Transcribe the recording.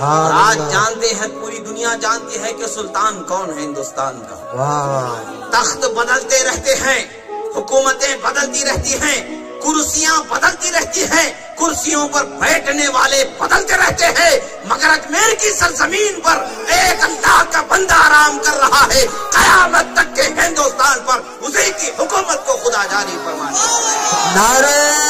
और आज जानते हैं पूरी दुनिया जानती है कि सुल्तान कौन है हिंदुस्तान का। तख्त बदलते रहते हैं हुकूमतें बदलती रहती हैं कुर्सियाँ बदलती रहती हैं कुर्सियों पर बैठने वाले बदलते रहते हैं मगर अजमेर की सरजमीन पर एक अल्लाह का बंदा आराम कर रहा है। कयामत तक के हिंदुस्तान पर उसी की हुकूमत को खुदा जारी फरमाने नारे